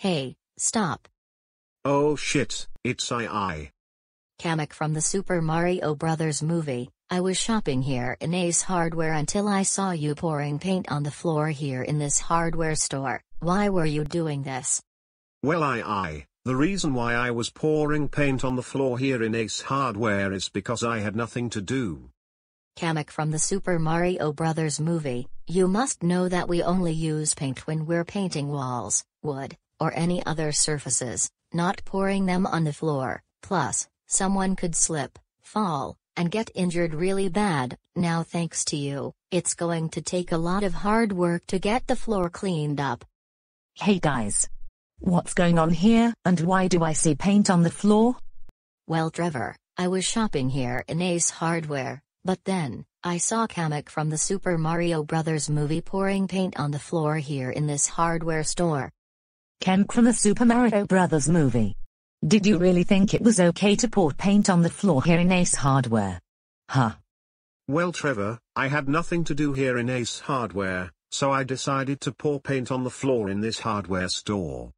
Hey, stop. Oh shit, it's I I. Kamek from the Super Mario Bros. movie. I was shopping here in Ace Hardware until I saw you pouring paint on the floor here in this hardware store. Why were you doing this? Well I I, the reason why I was pouring paint on the floor here in Ace Hardware is because I had nothing to do. Kamek from the Super Mario Bros. movie, you must know that we only use paint when we're painting walls, wood, or any other surfaces, not pouring them on the floor. Plus, someone could slip, fall, and get injured really bad. Now, thanks to you, it's going to take a lot of hard work to get the floor cleaned up. Hey guys. What's going on here, and why do I see paint on the floor? Well, Trevor, I was shopping here in Ace Hardware, but then, I saw Kamek from the Super Mario Bros. movie pouring paint on the floor here in this hardware store. Ken from the Super Mario Bros. movie. Did you really think it was okay to pour paint on the floor here in Ace Hardware? Huh. Well Trevor, I had nothing to do here in Ace Hardware, so I decided to pour paint on the floor in this hardware store.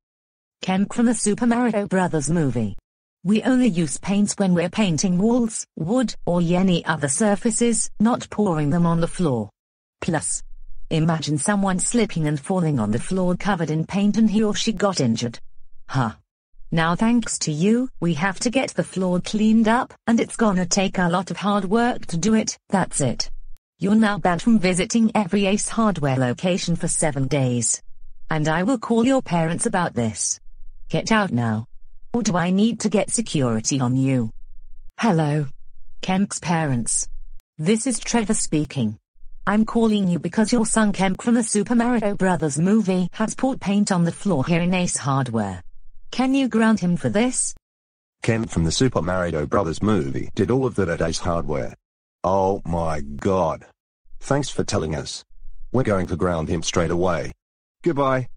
Ken from the Super Mario Bros. movie. We only use paints when we're painting walls, wood, or any other surfaces, not pouring them on the floor. Plus, Imagine someone slipping and falling on the floor covered in paint and he or she got injured. Huh. Now thanks to you, we have to get the floor cleaned up, and it's gonna take a lot of hard work to do it, that's it. You're now banned from visiting every Ace Hardware location for 7 days. And I will call your parents about this. Get out now. Or do I need to get security on you? Hello. Kamek's parents. This is Trevor speaking. I'm calling you because your son Kamek from the Super Mario Brothers movie has poured paint on the floor here in Ace Hardware. Can you ground him for this? Kamek from the Super Mario Brothers movie did all of that at Ace Hardware. Oh my god. Thanks for telling us. We're going to ground him straight away. Goodbye.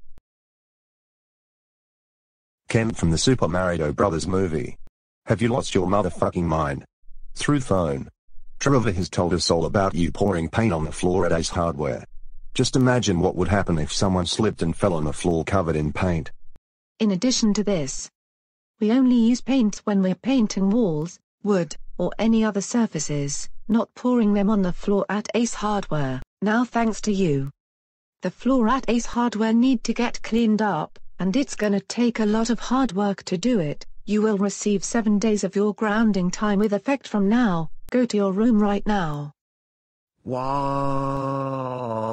Kamek from the Super Mario Brothers movie. Have you lost your motherfucking mind? Through phone. Trevor has told us all about you pouring paint on the floor at Ace Hardware. Just imagine what would happen if someone slipped and fell on the floor covered in paint. In addition to this, we only use paints when we're painting walls, wood, or any other surfaces, not pouring them on the floor at Ace Hardware. Now thanks to you. The floor at Ace Hardware need to get cleaned up, and it's gonna take a lot of hard work to do it. You will receive 7 days of your grounding time with effect from now. Go to your room right now. Wow.